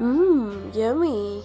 Mmm, yummy.